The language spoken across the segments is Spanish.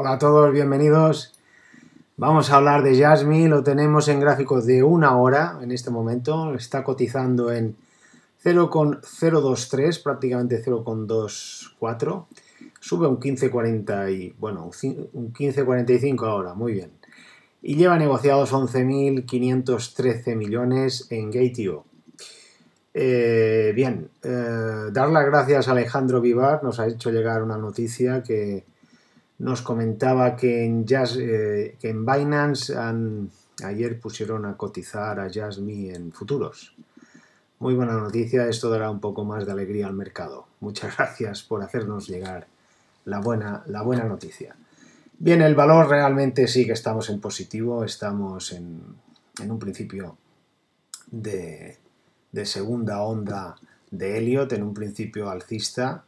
Hola a todos, bienvenidos. Vamos a hablar de Jasmine, lo tenemos en gráficos de una hora en este momento, está cotizando en 0,023, prácticamente 0,24, sube un 15,40 y bueno, un 15,45 ahora, muy bien. Y lleva negociados 11.513 millones en Gate.io. Eh, bien, eh, dar las gracias a Alejandro Vivar, nos ha hecho llegar una noticia que nos comentaba que en, Jazz, eh, que en Binance ayer pusieron a cotizar a Jasmine en futuros. Muy buena noticia, esto dará un poco más de alegría al mercado. Muchas gracias por hacernos llegar la buena, la buena noticia. Bien, el valor realmente sí que estamos en positivo, estamos en, un principio de, de segunda onda de Elliot en un principio alcista.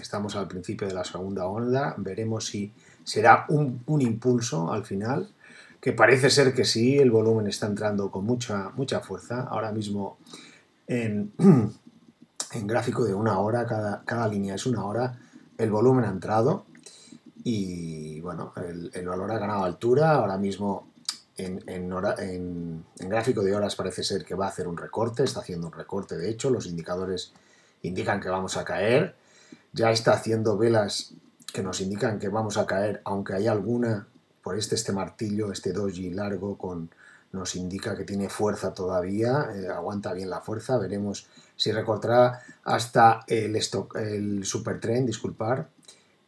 Estamos al principio de la segunda onda. Veremos si será un, impulso al final, que parece ser que sí, el volumen está entrando con mucha, mucha fuerza. Ahora mismo en, en gráfico de una hora, cada, cada, línea es una hora, el volumen ha entrado y bueno, el, el valor ha ganado altura. Ahora mismo en, gráfico de horas parece ser que va a hacer un recorte, está haciendo un recorte, de hecho, los indicadores indican que vamos a caer, ya está haciendo velas que nos indican que vamos a caer, aunque hay alguna, por este, este martillo, este doji largo, con, nos indica que tiene fuerza todavía, eh, aguanta bien la fuerza, veremos si recortará hasta el, stock, el disculpar,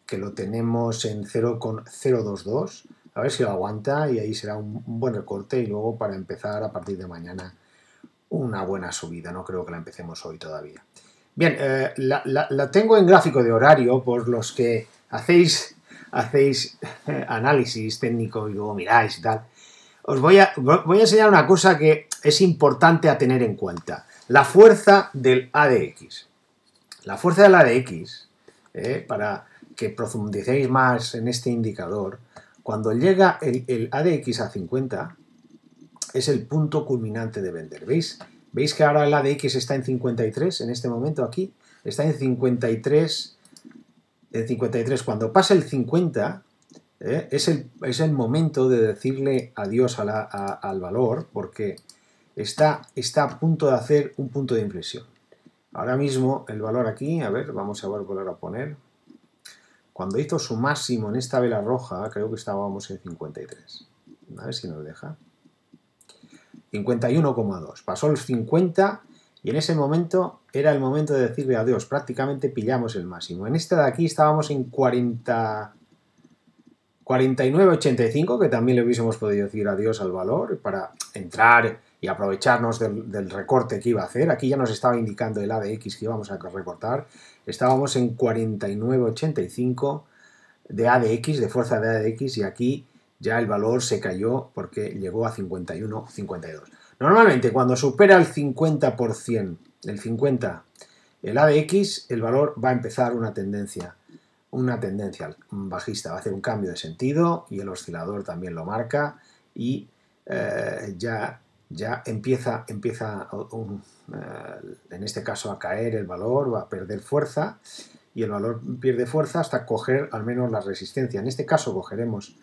que lo tenemos en 0,022 a ver si lo aguanta y ahí será un, buen recorte y luego para empezar a partir de mañana una buena subida. No creo que la empecemos hoy todavía. Bien, eh, la, tengo en gráfico de horario por los que hacéis, hacéis eh, análisis técnico y luego miráis y tal. Os voy a, voy a enseñar una cosa que es importante a tener en cuenta. La fuerza del ADX. La fuerza del ADX, eh, para que profundicéis más en este indicador, cuando llega el, ADX a 50, es el punto culminante de vender. ¿Veis? ¿Veis que ahora el ADX está en 53 en este momento aquí? Está en 53. En 53. Cuando pasa el 50, ¿eh? es, el, es, el, momento de decirle adiós al valor porque está, está a punto de hacer un punto de inflexión. Ahora mismo el valor aquí, a ver, vamos a volver a poner. Cuando hizo su máximo en esta vela roja, creo que estábamos en 53. A ver si nos deja. 51,2. Pasó el 50 y en ese momento era el momento de decirle adiós. Prácticamente pillamos el máximo. En esta de aquí estábamos en 40... 49,85, que también le hubiésemos podido decir adiós al valor para entrar y aprovecharnos del, recorte que iba a hacer. Aquí ya nos estaba indicando el ADX que íbamos a recortar. Estábamos en 49,85 de ADX, de fuerza de ADX, y aquí ya el valor se cayó porque llegó a 51,52. Normalmente cuando supera el 50%, el 50, el ADX, el valor va a empezar una tendencia, una tendencia bajista, va a hacer un cambio de sentido y el oscilador también lo marca y eh, ya ya empieza, empieza eh, en este caso a caer el valor, va a perder fuerza y el valor pierde fuerza hasta coger al menos la resistencia. En este caso cogeremos,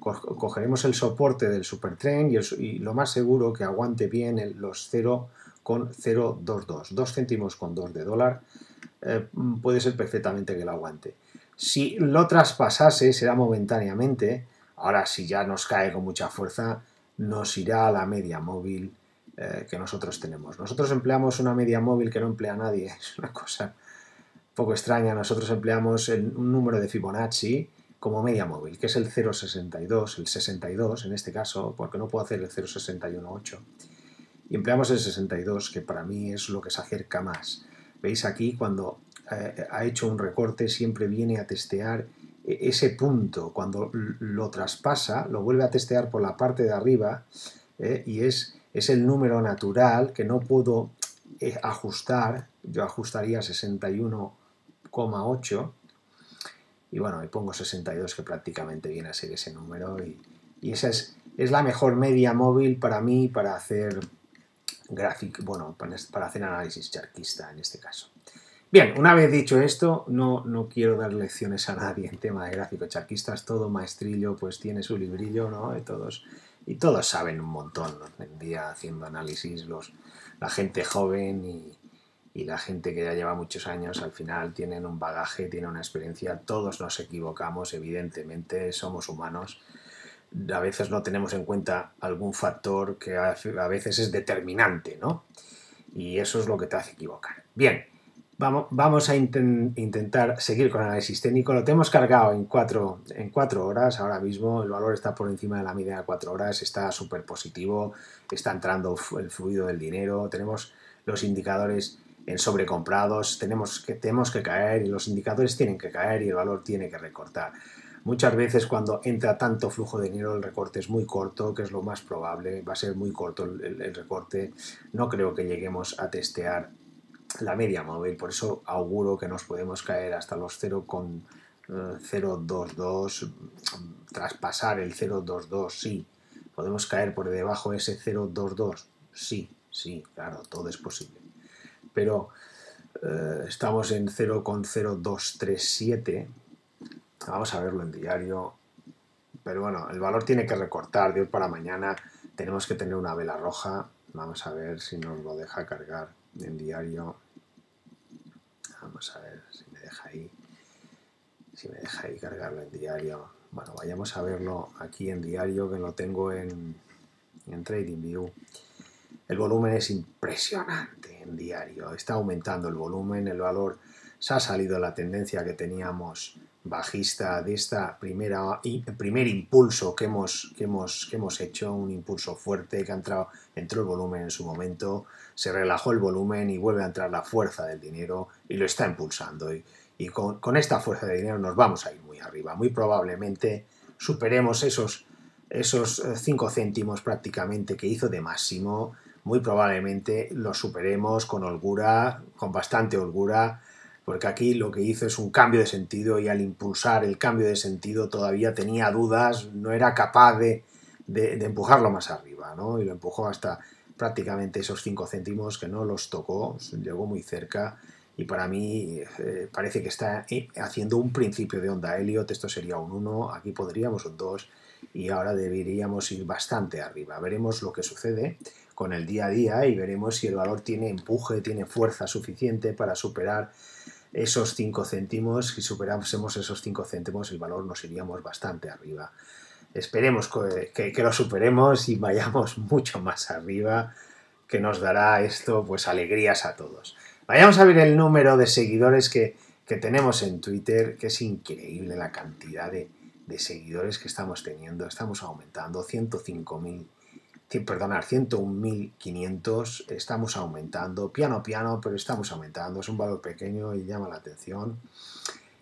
cogeremos el soporte del supertrend y, y lo más seguro que aguante bien los 0,022, 2 céntimos con 2 de dólar, eh, puede ser perfectamente que lo aguante. Si lo traspasase será momentáneamente, ahora si ya nos cae con mucha fuerza, nos irá a la media móvil eh, que nosotros tenemos. Nosotros empleamos una media móvil que no emplea nadie, es una cosa poco extraña. Nosotros empleamos un número de Fibonacci como media móvil, que es el 0,62, el 62 en este caso, porque no puedo hacer el 0,618. Y empleamos el 62, que para mí es lo que se acerca más. Veis aquí cuando eh, ha hecho un recorte siempre viene a testear ese punto, cuando lo traspasa, lo vuelve a testear por la parte de arriba ¿eh? y es, es, el número natural que no puedo eh, ajustar. Yo ajustaría 61,8 y bueno, y pongo 62 que prácticamente viene a ser ese número y, esa es, es, la mejor media móvil para mí para hacer gráfico, bueno, para hacer análisis charquista en este caso. Bien, una vez dicho esto, no, no quiero dar lecciones a nadie en tema de gráficos charquistas, todo maestrillo pues tiene su librillo, ¿no? Y todos, y todos saben un montón ¿no? en día haciendo análisis, los, la gente joven y, y la gente que ya lleva muchos años al final tienen un bagaje, tienen una experiencia, todos nos equivocamos, evidentemente, somos humanos. A veces no tenemos en cuenta algún factor que a veces es determinante, ¿no? Y eso es lo que te hace equivocar. Bien, vamos, vamos a intentar seguir con el análisis técnico. Lo tenemos cargado en cuatro, en cuatro horas ahora mismo. El valor está por encima de la media de cuatro horas, está súper positivo, está entrando el fluido del dinero. Tenemos los indicadores en sobrecomprados, tenemos que, tenemos que caer y los indicadores tienen que caer y el valor tiene que recortar. Muchas veces cuando entra tanto flujo de dinero el recorte es muy corto, que es lo más probable, va a ser muy corto el, recorte. No creo que lleguemos a testear la media móvil, por eso auguro que nos podemos caer hasta los 0,022, eh, traspasar el 0,22, sí. Podemos caer por debajo de ese 0,22, sí, sí, claro, todo es posible pero eh, estamos en 0,0237. Vamos a verlo en diario. Pero bueno, el valor tiene que recortar de hoy para mañana. Tenemos que tener una vela roja. Vamos a ver si nos lo deja cargar en diario. Vamos a ver si me deja ahí. Si me deja ahí cargarlo en diario. Bueno, vayamos a verlo aquí en diario que lo tengo en, en TradingView. El volumen es impresionante en diario, está aumentando el volumen, el valor, se ha salido la tendencia que teníamos bajista de esta primera primer impulso que hemos, que hemos, que hemos hecho, un impulso fuerte que ha entrado, entró el volumen en su momento, se relajó el volumen y vuelve a entrar la fuerza del dinero y lo está impulsando. Y, con, esta fuerza de dinero nos vamos a ir muy arriba. Muy probablemente superemos esos, esos 5 eh, céntimos prácticamente que hizo de máximo muy probablemente lo superemos con holgura, con bastante holgura, porque aquí lo que hizo es un cambio de sentido y al impulsar el cambio de sentido todavía tenía dudas, no era capaz de, empujarlo más arriba, ¿no? Y lo empujó hasta prácticamente esos 5 céntimos que no los tocó, llegó muy cerca y para mí eh, parece que está eh, haciendo un principio de onda Elliot, esto sería un 1, aquí podríamos un 2 y ahora deberíamos ir bastante arriba. Veremos lo que sucede con el día a día y veremos si el valor tiene empuje, tiene fuerza suficiente para superar esos 5 céntimos. Si superásemos esos 5 céntimos, el valor nos iríamos bastante arriba. Esperemos que, lo superemos y vayamos mucho más arriba, que nos dará esto pues alegrías a todos. Vayamos a ver el número de seguidores que, tenemos en Twitter, que es increíble la cantidad de, de seguidores que estamos teniendo. Estamos aumentando 105.000 perdonar, 101.500, estamos aumentando, piano a piano, pero estamos aumentando, es un valor pequeño y llama la atención.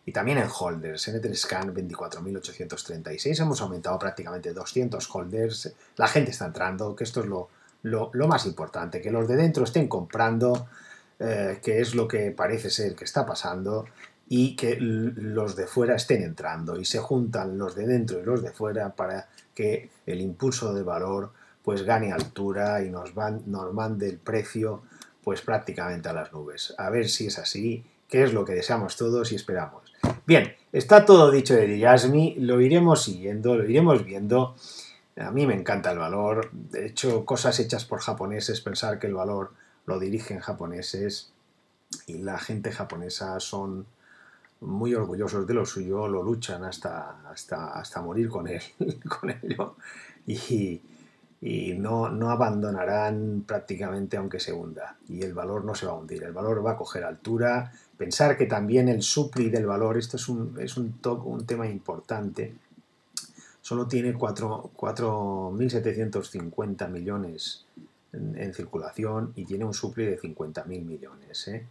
Y también en holders, en Etherscan 24.836, hemos aumentado prácticamente 200 holders, la gente está entrando, que esto es lo, lo, más importante, que los de dentro estén comprando, eh, que es lo que parece ser que está pasando, y que los de fuera estén entrando y se juntan los de dentro y los de fuera para que el impulso de valor pues gane altura y nos, van, nos mande el precio pues prácticamente a las nubes. A ver si es así, qué es lo que deseamos todos y esperamos. Bien, está todo dicho de Yasmi, lo iremos siguiendo, lo iremos viendo. A mí me encanta el valor, de hecho, cosas hechas por japoneses, pensar que el valor lo dirigen japoneses y la gente japonesa son muy orgullosos de lo suyo, lo luchan hasta, hasta, hasta morir con él, con ello. Y, y no, no abandonarán prácticamente aunque se hunda y el valor no se va a hundir, el valor va a coger altura. Pensar que también el supli del valor, esto es un, es un, un tema importante, solo tiene 4.750 millones en, circulación y tiene un supli de 50.000 millones. ¿eh?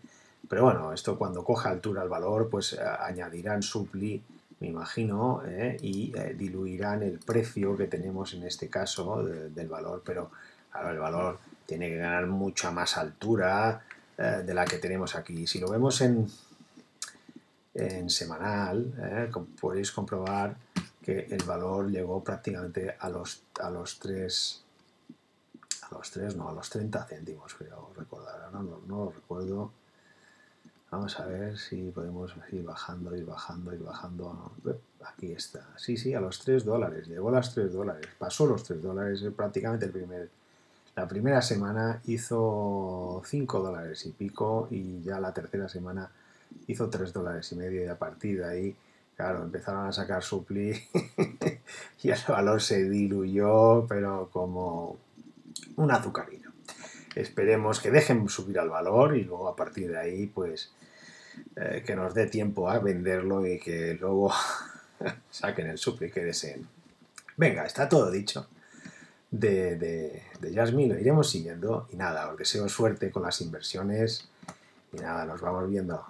Pero bueno, esto cuando coja altura el valor, pues añadirán supli me imagino, ¿eh? y eh, diluirán el precio que tenemos en este caso del valor, pero claro, el valor tiene que ganar mucha más altura eh, de la que tenemos aquí. Si lo vemos en, en semanal, podéis comprobar que el valor llegó prácticamente a los, a los 3 a los 3, no, a los 30 céntimos, creo recordar, no, no, no lo recuerdo Vamos a ver si podemos ir bajando, ir bajando, ir bajando. Aquí está. Sí, sí, a los 3 dólares. Llegó a los 3 dólares. Pasó los 3 dólares prácticamente el primer. La primera semana hizo 5 dólares y pico y ya la tercera semana hizo 3 dólares y medio y a partir de ahí, claro, empezaron a sacar supli y el valor se diluyó, pero como un azucarino. Esperemos que dejen subir al valor y luego a partir de ahí, pues, eh, que nos dé tiempo a venderlo y que luego saquen el supli que deseen. Venga, está todo dicho de, de, de Jasmine, lo iremos siguiendo y nada, os deseo suerte con las inversiones y nada, nos vamos viendo.